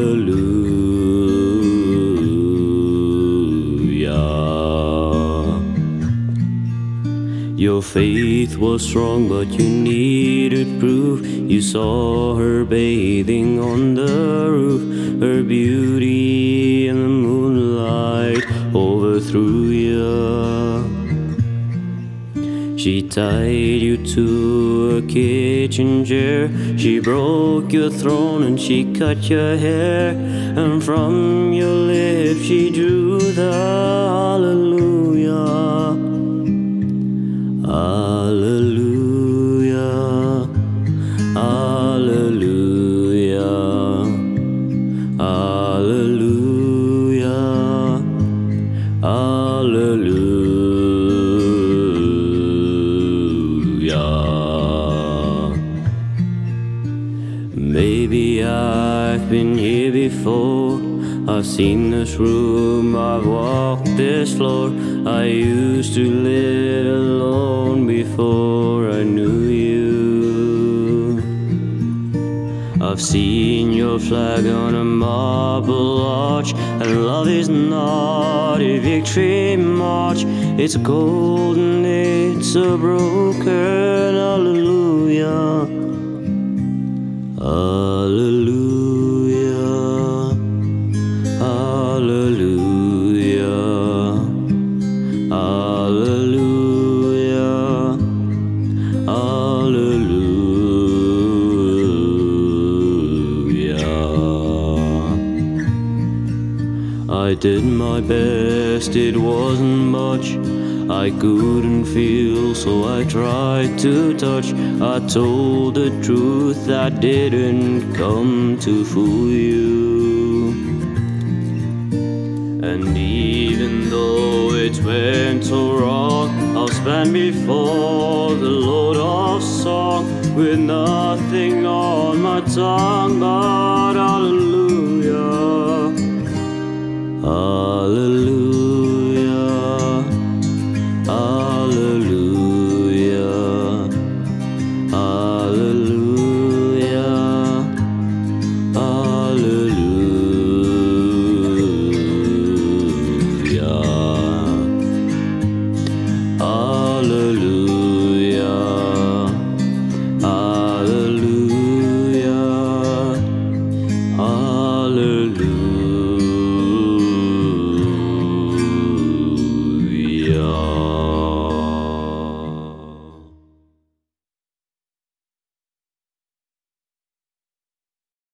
Hallelujah. Your faith was strong, but you needed proof. You saw her bathing on the roof, her beauty in the moonlight overthrew She tied you to a kitchen chair. She broke your throne and she cut your hair. And from your lips she drew the hallelujah. Hallelujah. Hallelujah. Hallelujah. Hallelujah. Maybe I've been here before. I've seen this room, I've walked this floor. I used to live alone before I knew you. I've seen your flag on a marble arch, and love is not a victory march. It's golden, it's a broken hallelujah. I did my best, it wasn't much. I couldn't feel, so I tried to touch. I told the truth, I didn't come to fool you. And even though it went so wrong, I'll stand before the Lord of Song with nothing on my tongue Hallelujah.